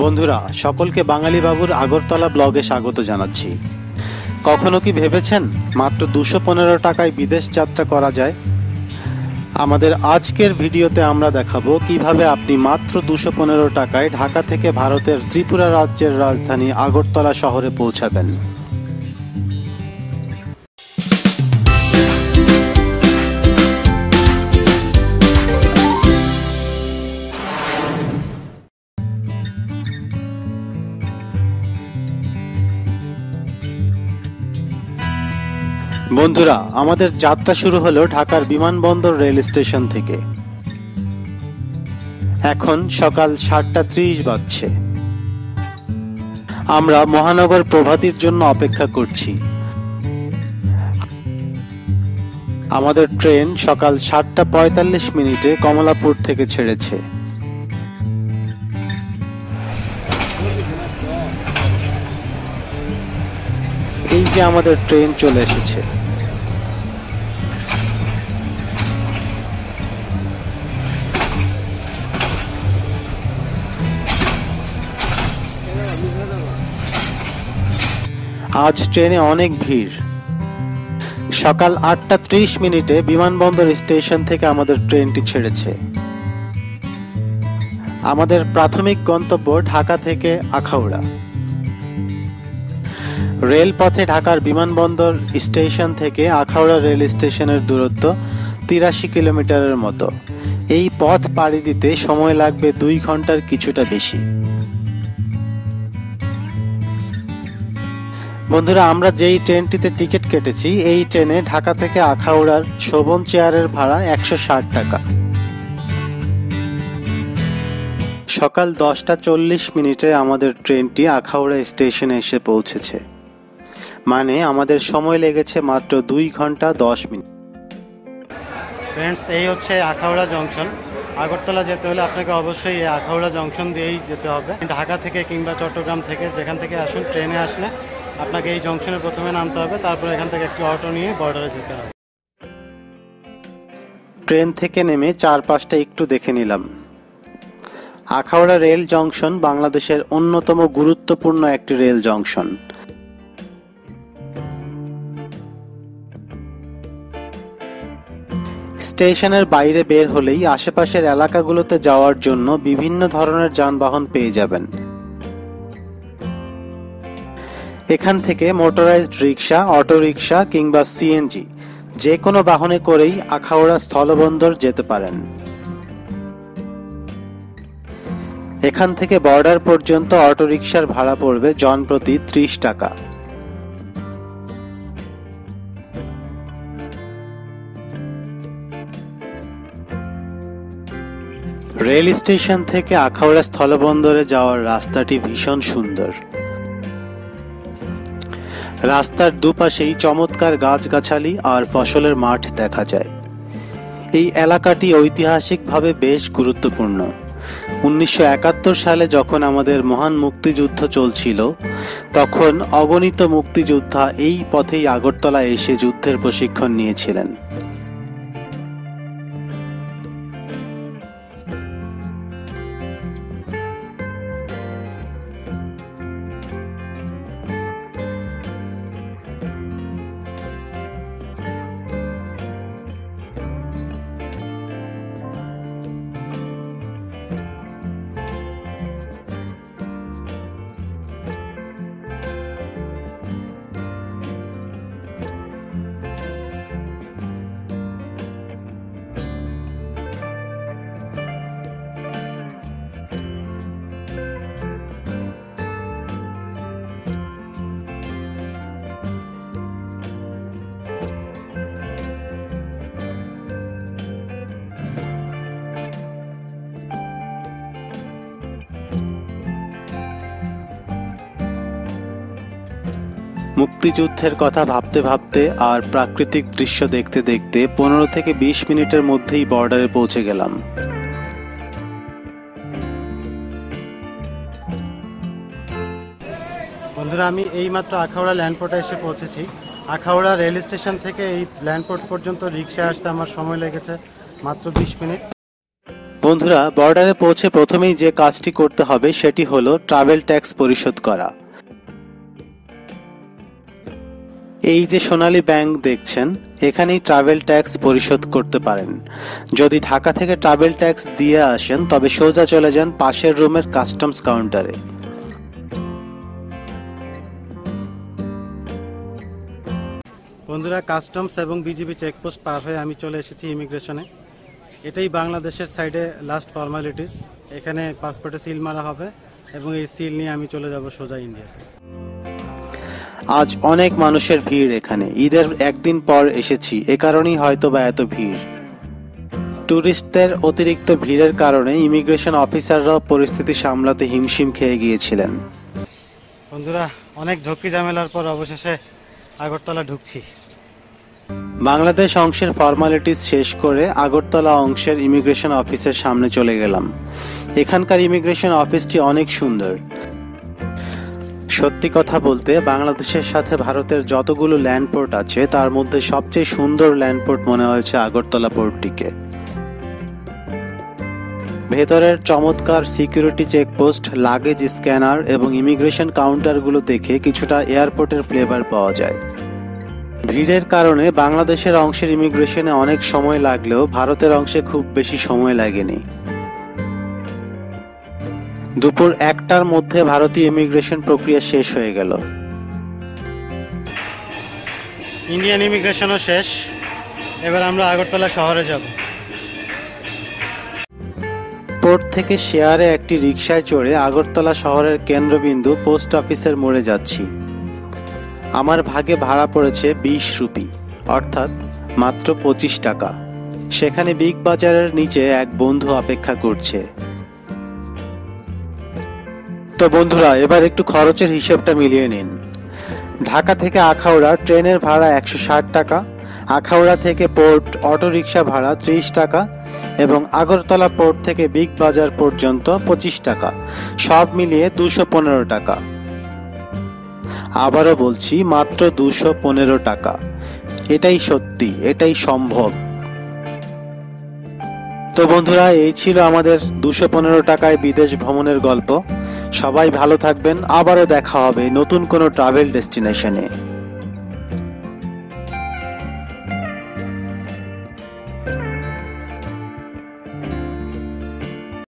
বন্ধুরা, সকলকে বাঙালি বাবুর আগরতলা ব্লগে স্বাগত জানাচ্ছি। কখনো কি ভেবেছেন মাত্র দুশো পনেরো টাকায় বিদেশ যাত্রা করা যায়? আমাদের আজকের ভিডিওতে আমরা দেখাবো কীভাবে আপনি মাত্র দুশো পনেরো টাকায় ঢাকা থেকে ভারতের ত্রিপুরা রাজ্যের রাজধানী আগরতলা শহরে পৌঁছাবেন। বন্ধুরা, আমাদের যাত্রা শুরু হলো ঢাকার বিমানবন্দর রেল স্টেশন থেকে। এখন সকাল সাতটা ত্রিশ বাজছে। আমরা মহানগর প্রভাতির জন্য অপেক্ষা করছি। আমাদের ট্রেন সকাল সাতটা পঁয়তাল্লিশ মিনিটে কমলাপুর থেকে ছেড়েছে। এই যে আমাদের ট্রেন চলে এসেছে। আজ ট্রেনে অনেক ভিড়। সকাল আটটা ত্রিশ মিনিটে বিমানবন্দর স্টেশন থেকে আমাদের ট্রেনটি ছেড়েছে। আমাদের প্রাথমিক গন্তব্য ঢাকা থেকে আখাউড়া। রেলপথে ঢাকার বিমানবন্দর স্টেশন থেকে আখাউড়া রেল স্টেশনের দূরত্ব তিরাশি কিলোমিটারের মতো। এই পথ পাড়ি দিতে সময় লাগবে দুই ঘণ্টার কিছুটা বেশি। বন্ধুরা, আমরা যেই ট্রেনটিতে টিকিট কেটেছি, এই ট্রেনে ঢাকা থেকে আখাউড়ার শোভন চেয়ারের ভাড়া একশো ষাট টাকা। সকাল দশটা চল্লিশ মিনিটে আমাদের ট্রেনটি আখাউড়া স্টেশনে এসে পৌঁছেছে। মানে আমাদের সময় লেগেছে মাত্র দুই ঘণ্টা দশ মিনিট। ফ্রেন্ডস, এই হচ্ছে আখাউড়া জংশন। আগরতলা যেতে হলে আপনাকে অবশ্যই এই আখাউড়া জংশন দিয়েই যেতে হবে। ঢাকা থেকে কিংবা চট্টগ্রাম থেকে যেখান থেকে আসুন, ট্রেনে আসলে আপনাকে এই জংশনে প্রথমে নামতে হবে, তারপর এখান থেকে একটি অটো নিয়ে বর্ডারে যেতে হবে। ট্রেন থেকে নেমে চারপাশটা একটু দেখে নিলাম। আখাউড়া রেল জংশন বাংলাদেশের অন্যতম গুরুত্বপূর্ণ একটি রেল জংশন। স্টেশনের বাইরে বের হলেই আশেপাশের এলাকাগুলোতে যাওয়ার জন্য বিভিন্ন ধরনের যানবাহন পেয়ে যাবেন। এখান থেকে মোটরাইজড রিক্সা অটো রিক্সা কিংবা সিএনজি যে কোনো বাহনে করেই আখাউড়া স্থলবন্দর যেতে পারেন। এখান থেকে বর্ডার পর্যন্ত অটোরিকশার ভাড়া পড়বে জনপ্রতি ত্রিশ টাকা। রেল স্টেশন থেকে আখাউড়া স্থলবন্দরে যাওয়ার রাস্তাটি ভীষণ সুন্দর। রাস্তার দুপাশেই চমৎকার গাছগাছালি আর ফসলের মাঠ দেখা যায়। এই এলাকাটি ঐতিহাসিকভাবে বেশ গুরুত্বপূর্ণ। উনিশশো একাত্তর সালে যখন আমাদের মহান মুক্তিযুদ্ধ চলছিল, তখন অগণিত মুক্তিযোদ্ধা এই পথেই আগরতলা এসে যুদ্ধের প্রশিক্ষণ নিয়েছিলেন। মুক্তিযুদ্ধের কথা ভাবতে ভাবতে আর প্রাকৃতিক দৃশ্য দেখতে দেখতে পনেরো থেকে বিশ মিনিটের মধ্যেই বর্ডারে পৌঁছে গেলাম। বন্ধুরা, আমি এইমাত্র আখাউড়া ল্যান্ডপোর্টে এসে পৌঁছেছি। আখাউড়া রেল স্টেশন থেকে এই ল্যান্ডপোর্ট পর্যন্ত রিক্সায় আসতে আমার সময় লেগেছে মাত্র বিশ মিনিট। বন্ধুরা, বর্ডারে পৌঁছে প্রথমেই যে কাজটি করতে হবে সেটি হলো ট্রাভেল ট্যাক্স পরিশোধ করা। এই যে সোনালী ব্যাংক দেখছেন, এখানেই ট্রাভেল ট্যাক্স পরিশোধ করতে পারেন। যদি ঢাকা থেকে ট্রাভেল ট্যাক্স দিয়ে আসেন, তবে সোজা চলে যান পাশের রুমের কাস্টমস কাউন্টারে। বন্ধুরা, কাস্টমস এবং বিজিবি চেকপোস্ট পার হয়ে আমি চলে এসেছি ইমিগ্রেশনে। এটাই বাংলাদেশের সাইডে লাস্ট ফর্মালিটিস এখানে পাসপোর্টে সিল মারা হবে এবং এই সিল নিয়ে আমি চলে যাব সোজা ইন্ডিয়াতে। আজ অনেক মানুষের ভিড় এখানে। ঈদের একদিন পর এসেছি এ কারণেই হয়তো বা এত ভিড়। ট্যুরিস্টদের অতিরিক্ত ভিড়ের কারণে ইমিগ্রেশন অফিসাররাও পরিস্থিতি সামলাতে হিমশিম খেয়ে গিয়েছিলেন। বন্ধুরা অনেক ঝক্কি ঝামেলার পর অবশেষে আগরতলা ঢুকছি। বাংলাদেশ অংশের ফর্মালিটিস শেষ করে আগরতলা অংশের ইমিগ্রেশন অফিসের সামনে চলে গেলাম। এখানকার ইমিগ্রেশন অফিসটি অনেক সুন্দর। সত্যি কথা বলতে, বাংলাদেশের সাথে ভারতের যতগুলো ল্যান্ডপোর্ট আছে, তার মধ্যে সবচেয়ে সুন্দর ল্যান্ডপোর্ট মনে হয়েছে আগরতলা পোর্টটিকে ভেতরের চমৎকার সিকিউরিটি চেকপোস্ট, লাগেজ স্ক্যানার এবং ইমিগ্রেশন কাউন্টারগুলো দেখে কিছুটা এয়ারপোর্টের ফ্লেভার পাওয়া যায়। ভিড়ের কারণে বাংলাদেশের অংশের ইমিগ্রেশনে অনেক সময় লাগলেও ভারতের অংশে খুব বেশি সময় লাগেনি। দুপুর একটার মধ্যে ভারতীয় ইমিগ্রেশন প্রক্রিয়া শেষ হয়ে গেল। ইন্ডিয়ান ইমিগ্রেশনও শেষ। এবার আমরা আগরতলা শহরে যাব। পোর্ট থেকে শেয়ারে একটি রিক্সায় চড়ে আগরতলা শহরের কেন্দ্রবিন্দু পোস্ট অফিসের মোড়ে যাচ্ছি। আমার ভাগে ভাড়া পড়েছে বিশ রুপি অর্থাৎ মাত্র পঁচিশ টাকা। সেখানে বিগ বাজারের নিচে এক বন্ধু অপেক্ষা করছে। তো বন্ধুরা, এবার একটু খরচের হিসেবটা মিলিয়ে নিন। ঢাকা থেকে আখাউড়া ট্রেনের ভাড়া একশো ষাট টাকা, আখাউড়া থেকে পোর্ট অটোরিকশা ভাড়া ত্রিশ টাকা এবং আগরতলা পোর্ট থেকে বিগ বাজার পর্যন্ত পঁচিশ টাকা, সব মিলিয়ে দুশো পনেরো টাকা। আবারও বলছি, মাত্র দুশো পনেরো টাকা। এটাই সত্যি, এটাই সম্ভব। তো বন্ধুরা, এই ছিল আমাদের দুশো পনেরো টাকায় বিদেশ ভ্রমণের গল্প। সবাই ভালো থাকবেন, আবারও দেখা হবে নতুন কোনো ট্রাভেল ডেস্টিনেশনে